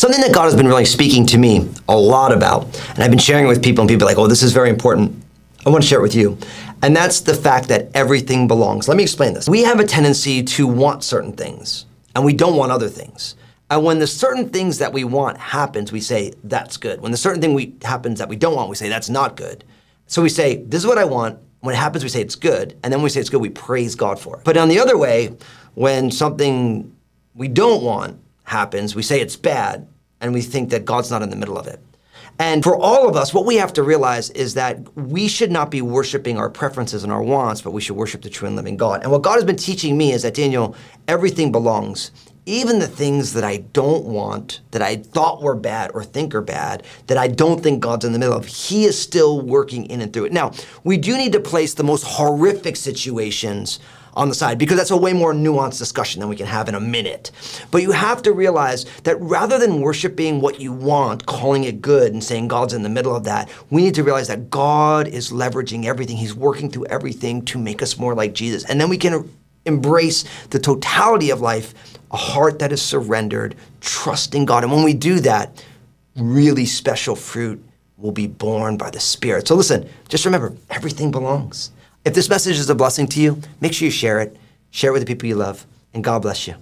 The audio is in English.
Something that God has been really speaking to me a lot about, and I've been sharing it with people, and people are like, oh, this is very important. I want to share it with you. And that's the fact that everything belongs. Let me explain this. We have a tendency to want certain things, and we don't want other things. And when the certain things that we want happens, we say, that's good. When the certain thing we, happens that we don't want, we say, that's not good. So we say, this is what I want. When it happens, we say it's good. And then when we say it's good, we praise God for it. But on the other way, when something we don't want happens, we say it's bad, and we think that God's not in the middle of it. And for all of us, what we have to realize is that we should not be worshiping our preferences and our wants, but we should worship the true and living God. And what God has been teaching me is that, Daniel, everything belongs. Even the things that I don't want, that I thought were bad or think are bad, that I don't think God's in the middle of, He is still working in and through it. Now, we do need to place the most horrific situations on the side because that's a way more nuanced discussion than we can have in a minute. But you have to realize that rather than worshiping what you want, calling it good and saying God's in the middle of that, we need to realize that God is leveraging everything. He's working through everything to make us more like Jesus. And then we can embrace the totality of life, a heart that is surrendered, trusting God. And when we do that, really special fruit will be born by the Spirit. So listen, just remember, everything belongs. If this message is a blessing to you, make sure you share it, share it with the people you love, and God bless you.